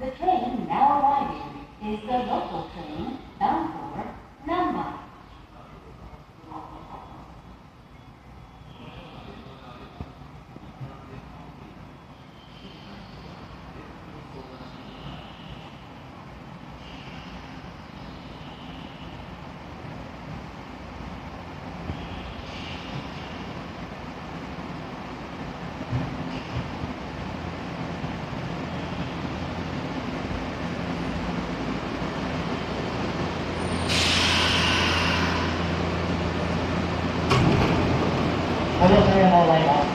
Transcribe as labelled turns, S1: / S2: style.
S1: The train now arriving is the local train.
S2: ご了承を願います。